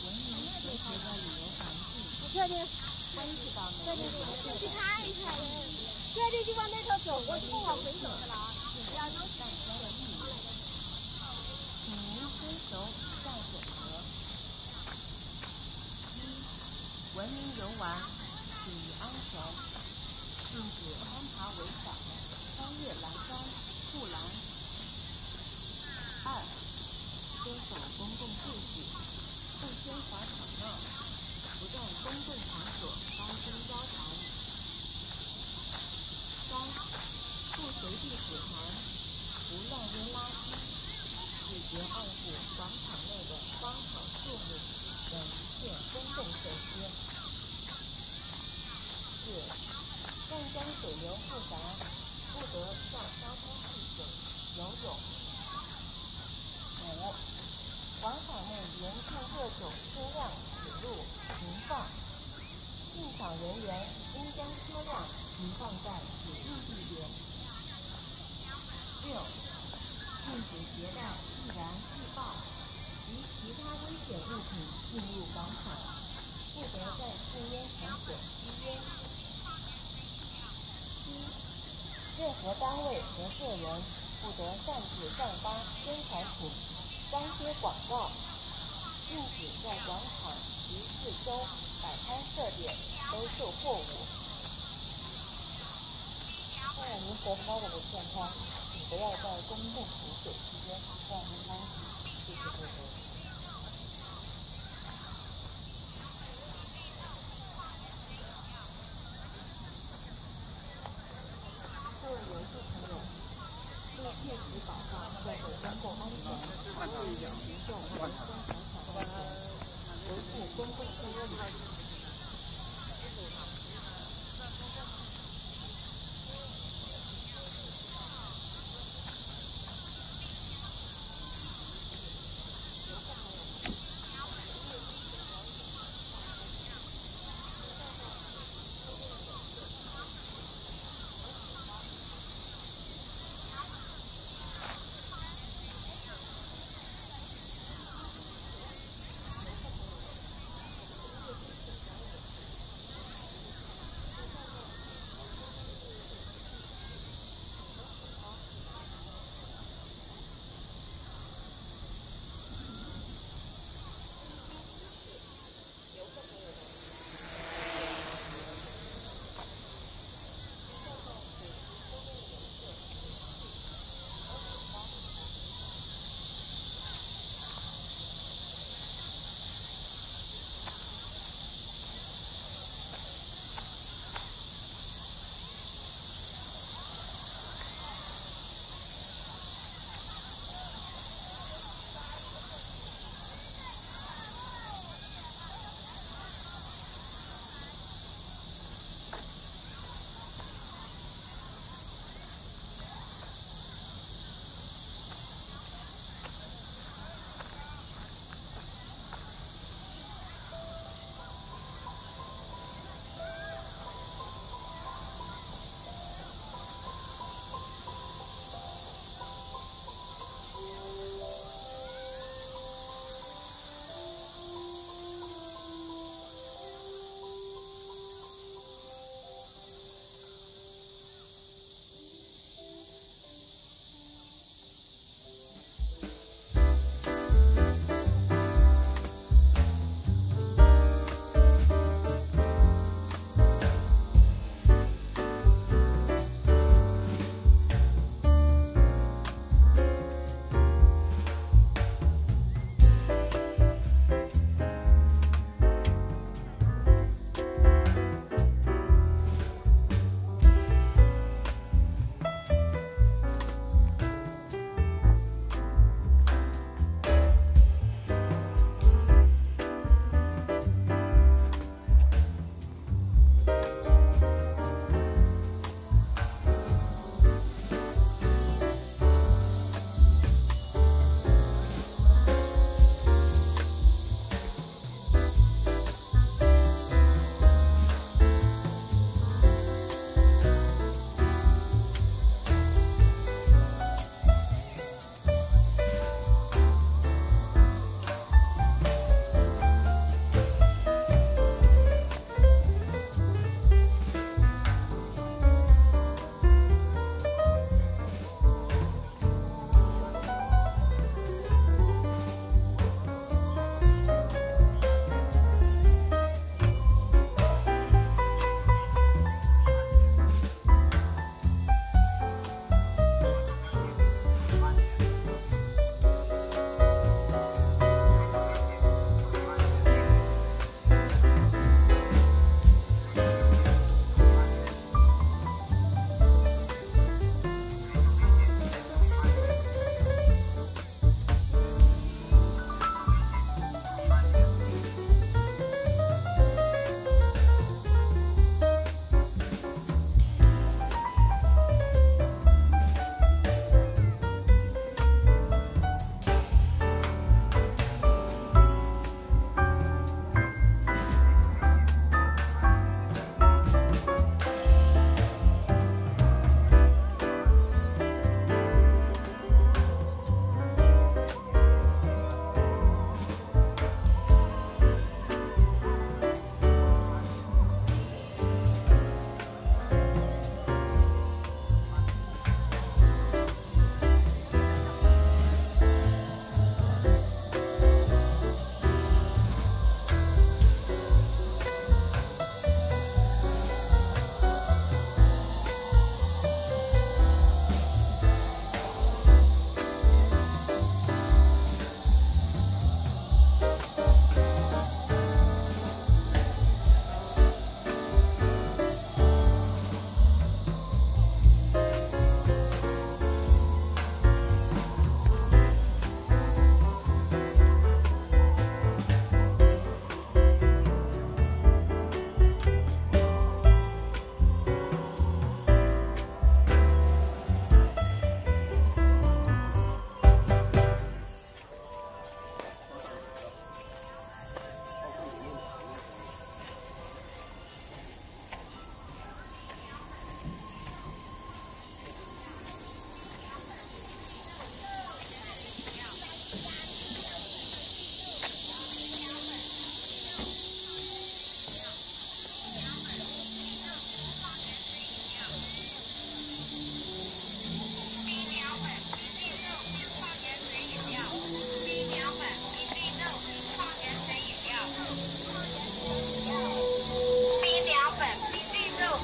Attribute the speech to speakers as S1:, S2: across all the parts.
S1: 我确定，确定，去看一看。确定地方，那头走，我就不往回走。水流复杂，不得向交通区域游泳。五、广场内严禁各种车辆、铁路停放。进场人员应将车辆停放在指定地点。六、禁止携带易燃易爆及其他危险物品进入广场，不得在禁烟场所吸烟。一任何单位和个人不得擅自散发宣传品、张贴广告，禁止在广场及四周摆摊设点兜售货物。为了您荷包的健康，请不要在公共饮水期间逛街。维护公共空间秩序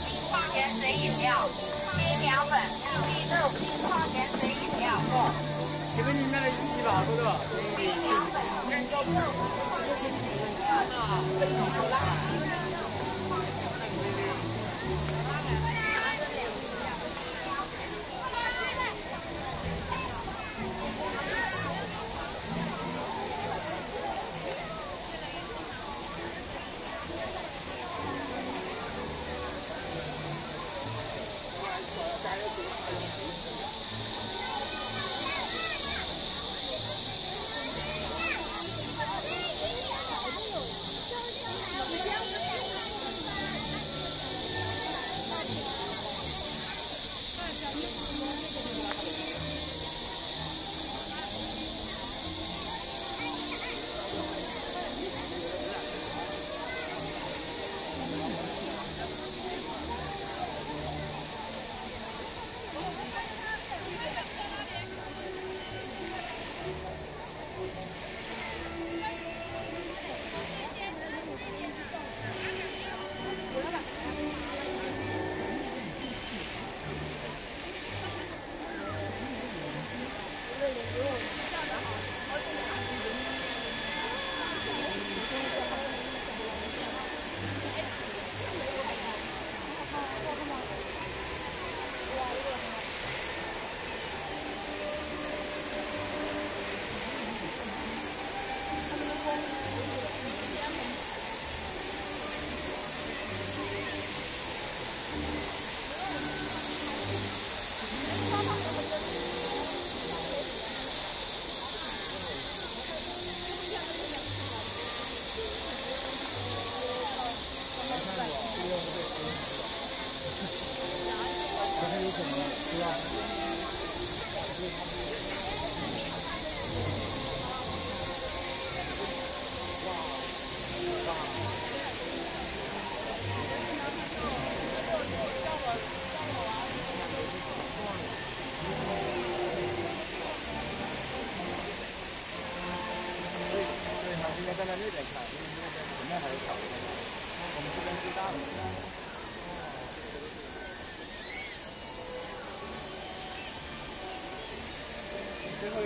S1: 冰矿泉水饮料，冰凉粉，绿豆冰矿泉水饮料。请问你那个一把这个，七秒粉，第六瓶矿泉水饮料。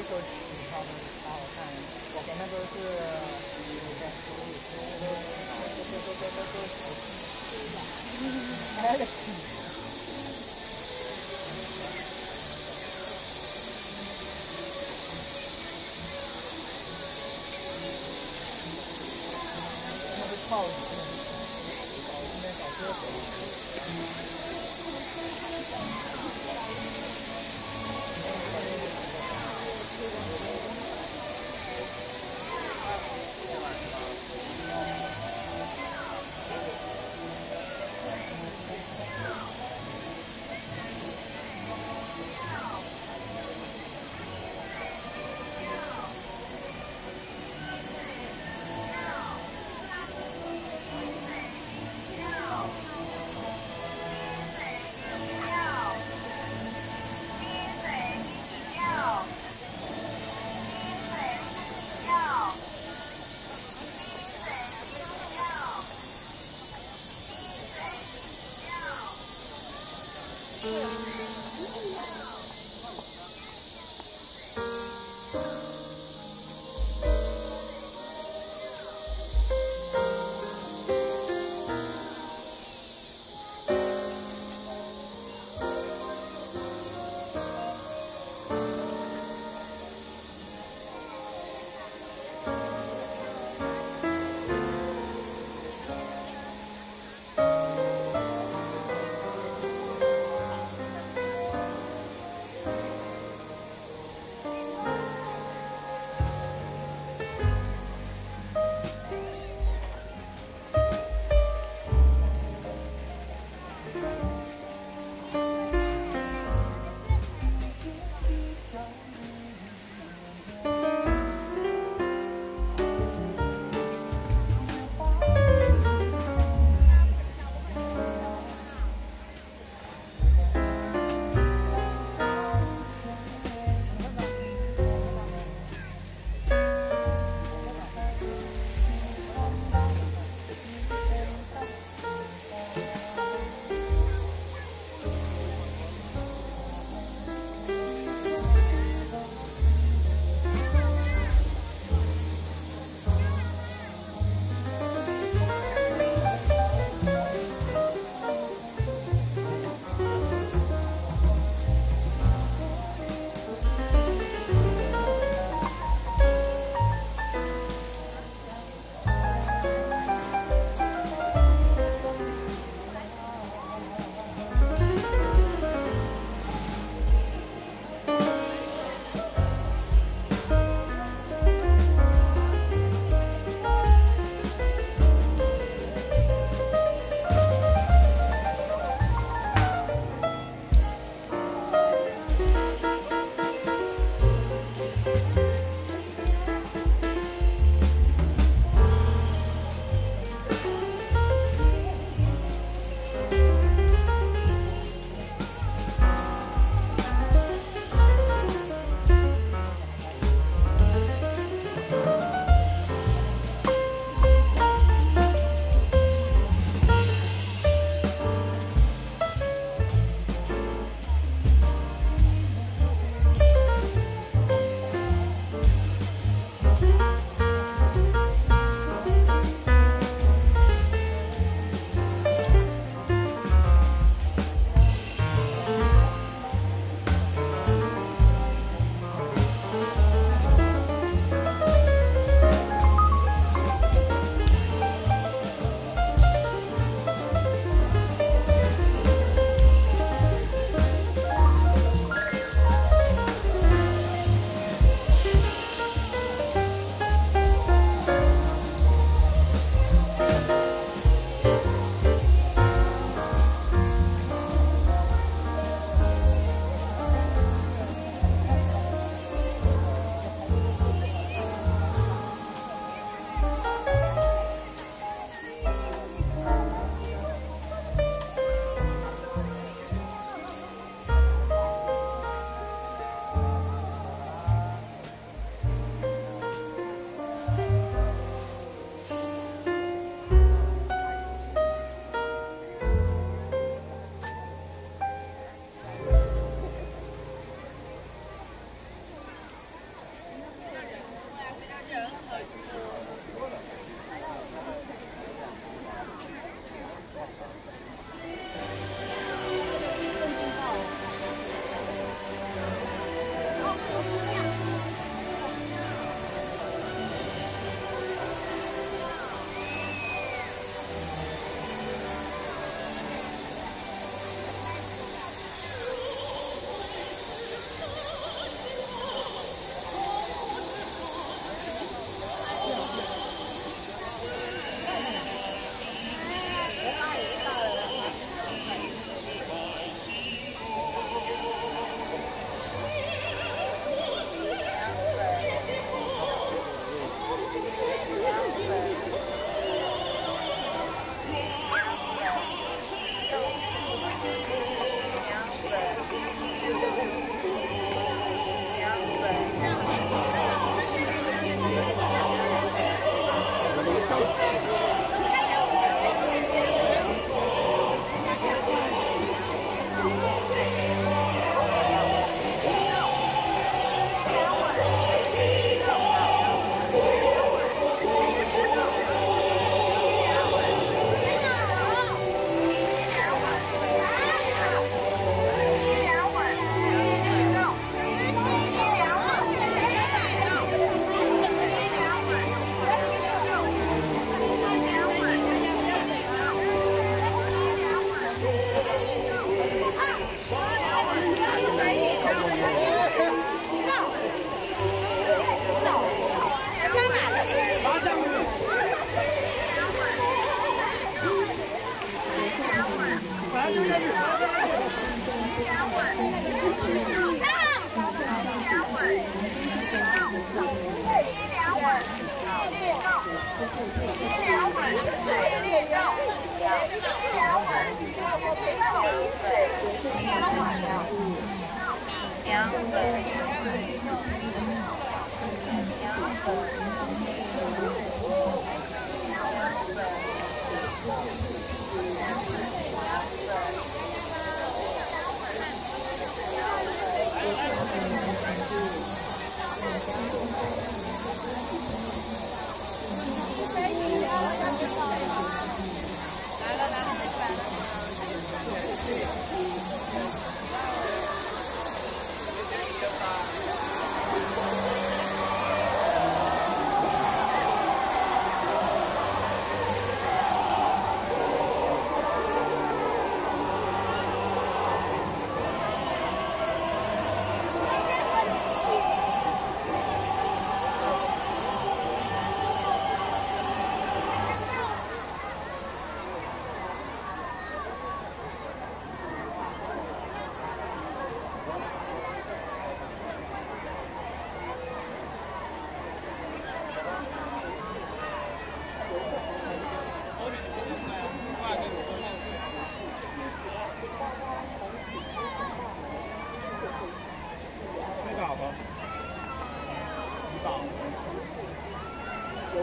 S1: 最后一口气，他们把我看，我前面都是那个十五、十五、都都都都都都，哎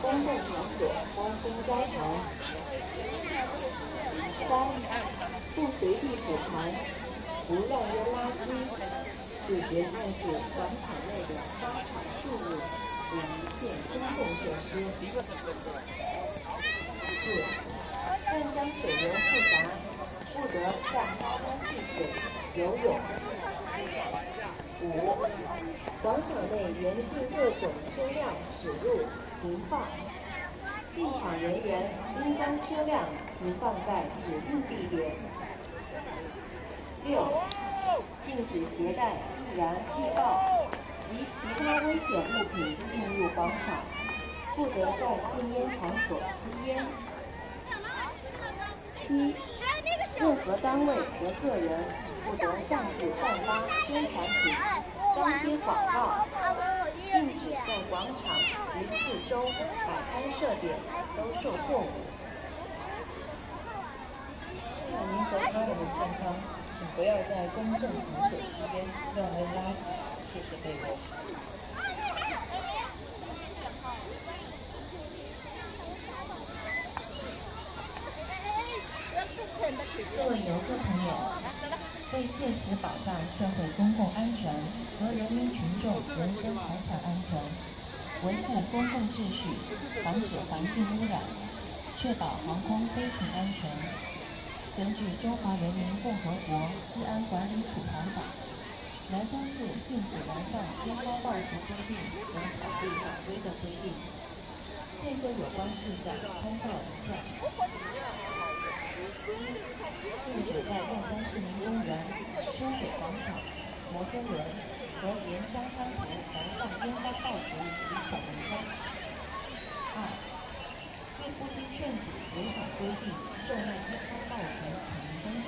S1: 公共场所欢呼高谈。三，不随地吐痰，不乱扔垃圾，拒绝暗示广场内的花草树木等一公共设施。四，湛江水流复杂，不得向高温戏水、游泳。五，广场内严禁各种车辆驶入。停放进场人员应将车辆停放在指定地点。六禁止携带易燃易爆及其他危险物品进入广场不得在禁烟场所吸烟。七任何单位和个人不得擅自散发宣传品张贴广告。禁止在广场及四周摆摊设点、兜售货物。为了您和他人的健康，请不要在公众场所吸烟、乱扔垃圾。谢谢配合。各位游客朋友，为切实保障社会公共安全和人民群众人身财产安全，维护公共秩序，防止环境污染，确保航空飞行安全，根据《中华人民共和国治安管理处罚法》，南山市禁止燃放烟花爆竹规定等法律法规的规定。现说有关事项通报如下。禁止在燕山市民公园、深水广场、摩天轮和沿江滩湖燃放烟花爆竹及小龙虾。二、对不听劝阻、违反规定售卖烟花爆竹、草明灯等，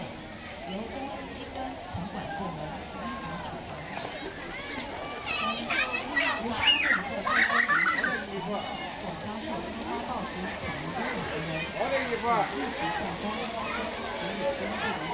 S1: 由公安机关城管部门依法处罚。三、无差别的公安机关离开或发售烟花爆竹、草明灯等行为，立即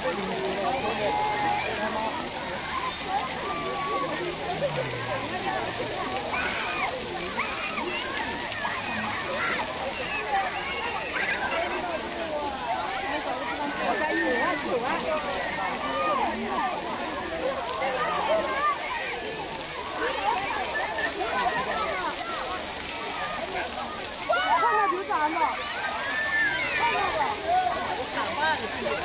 S1: 向公安。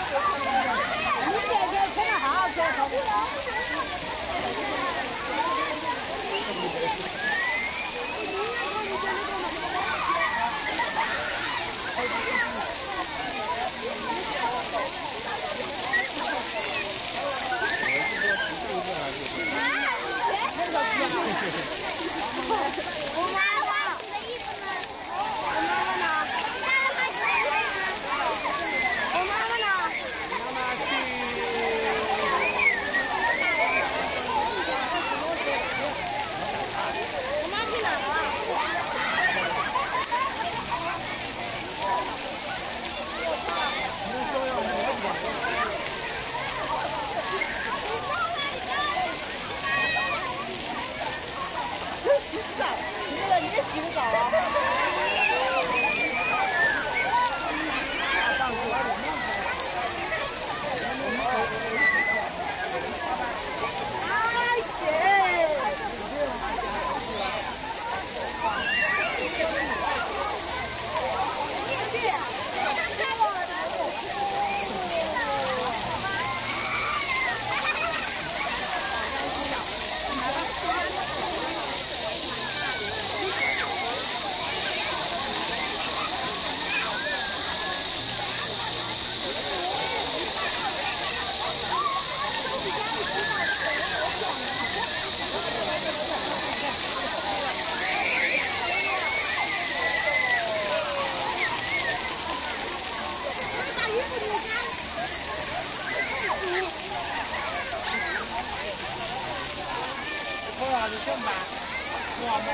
S1: 洗澡，你这个你也洗个澡啊？哎姐！后来就更大，哇，那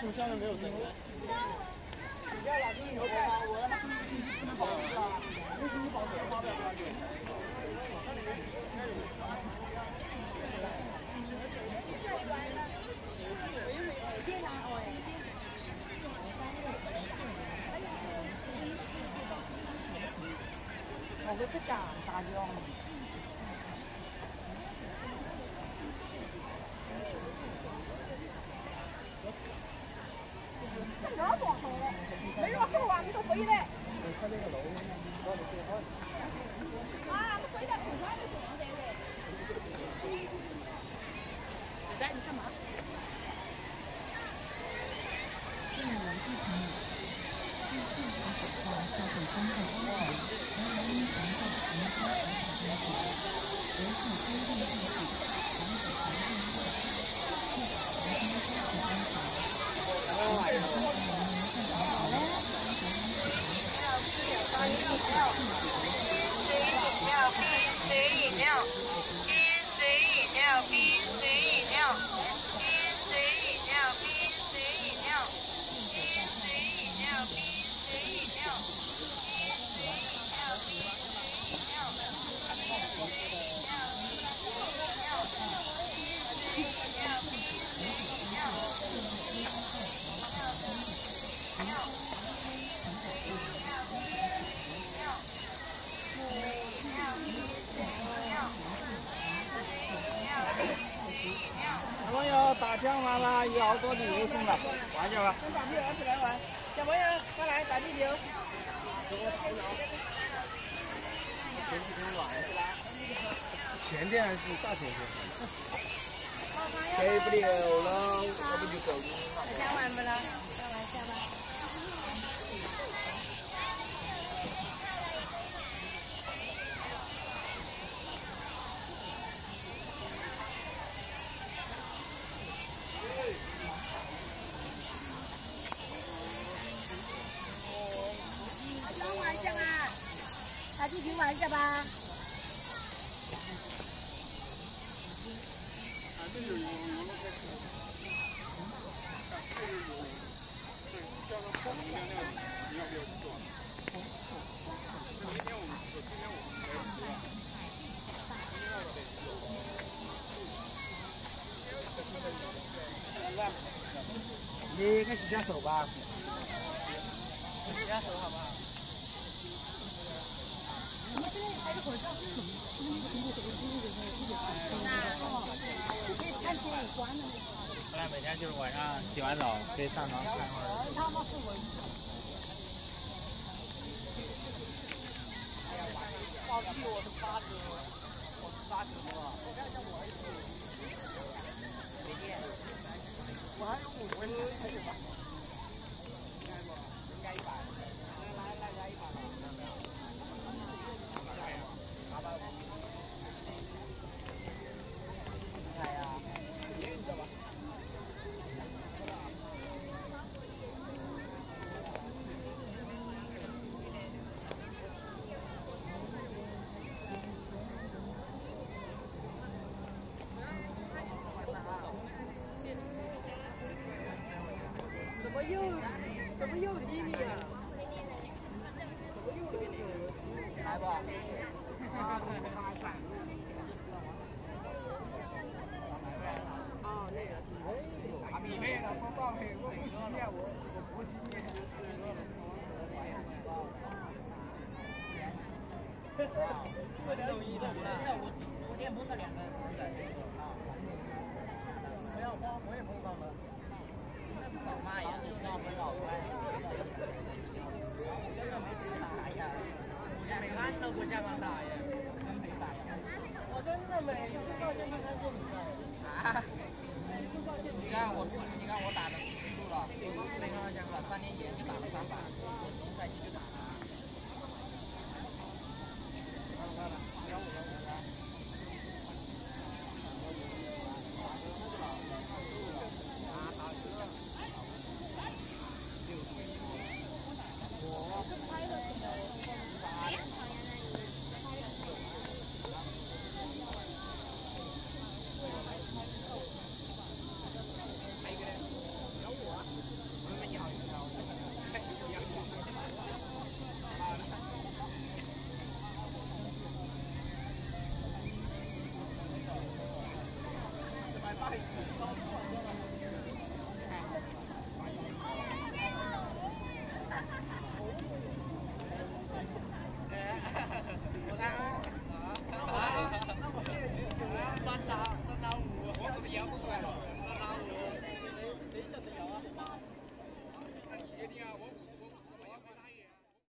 S1: 我让他不敢出去，打掉。多好！没肉瘦啊，你都回来。啊，都回来，挺好的，对不对？子，你干嘛？现在农村里，最最可，B C L B C L B C L B 朋友打枪完了，有好多礼物送了，玩去吧。跟大朋友一起来玩。小朋友，快来打地球。前天还是大前天？开不了了，我不就走路。大家玩不了，玩去吧。你应该洗下手吧。来每天就是晚上洗完澡可以上床看会儿。我还有五分钟。Wow.